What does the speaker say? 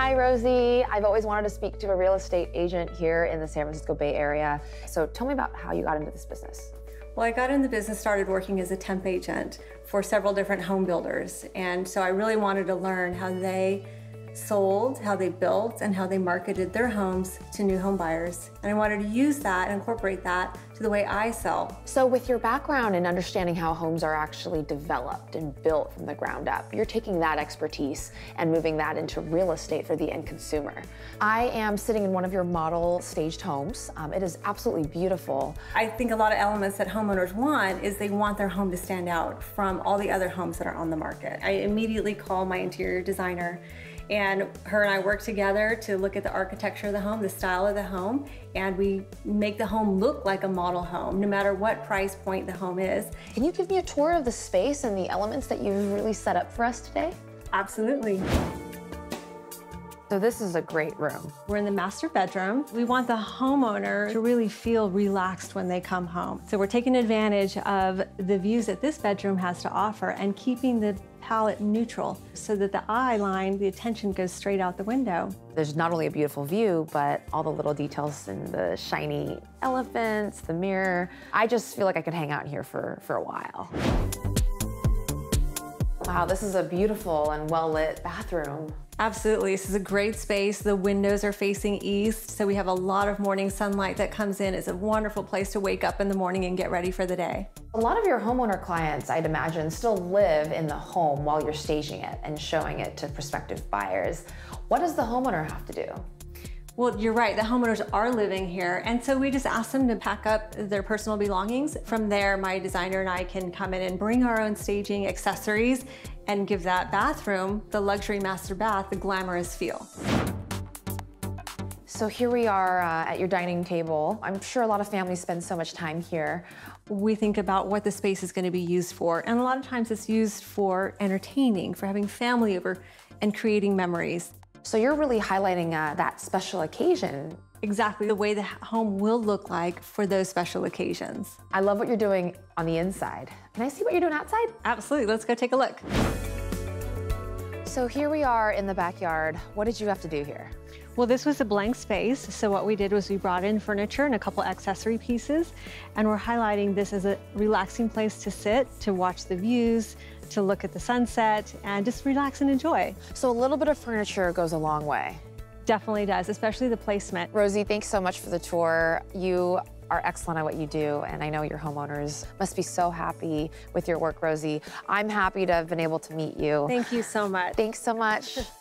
Hi, Rosie. I've always wanted to speak to a real estate agent here in the San Francisco Bay Area. So tell me about how you got into this business. Well, I got in the business, started working as a temp agent for several different home builders. And so I really wanted to learn how they sold, how they built, and how they marketed their homes to new home buyers. And I wanted to use that and incorporate that to the way I sell. So with your background in understanding how homes are actually developed and built from the ground up, you're taking that expertise and moving that into real estate for the end consumer. I am sitting in one of your model staged homes. Um, it is absolutely beautiful. I think a lot of elements that homeowners want is they want their home to stand out from all the other homes that are on the market. I immediately call my interior designer and her and I work together to look at the architecture of the home, the style of the home, and we make the home look like a model home, no matter what price point the home is. Can you give me a tour of the space and the elements that you've really set up for us today? Absolutely. So this is a great room. We're in the master bedroom. We want the homeowner to really feel relaxed when they come home. So we're taking advantage of the views that this bedroom has to offer and keeping the palette neutral so that the eye line, the attention goes straight out the window. There's not only a beautiful view, but all the little details and the shiny elephants, the mirror. I just feel like I could hang out in here for, for a while. Wow, this is a beautiful and well-lit bathroom. Absolutely, this is a great space. The windows are facing east, so we have a lot of morning sunlight that comes in. It's a wonderful place to wake up in the morning and get ready for the day. A lot of your homeowner clients, I'd imagine, still live in the home while you're staging it and showing it to prospective buyers. What does the homeowner have to do? Well, you're right. The homeowners are living here. And so we just ask them to pack up their personal belongings. From there, my designer and I can come in and bring our own staging accessories and give that bathroom, the luxury master bath, the glamorous feel. So here we are uh, at your dining table. I'm sure a lot of families spend so much time here. We think about what the space is going to be used for, and a lot of times it's used for entertaining, for having family over, and creating memories. So you're really highlighting uh, that special occasion. Exactly the way the home will look like for those special occasions. I love what you're doing on the inside. Can I see what you're doing outside? Absolutely, let's go take a look. So here we are in the backyard. What did you have to do here? Well, this was a blank space. So what we did was we brought in furniture and a couple accessory pieces, and we're highlighting this as a relaxing place to sit, to watch the views, to look at the sunset, and just relax and enjoy. So a little bit of furniture goes a long way. Definitely does, especially the placement. Rosie, thanks so much for the tour. You are excellent at what you do, and I know your homeowners must be so happy with your work, Rosie. I'm happy to have been able to meet you. Thank you so much. Thanks so much.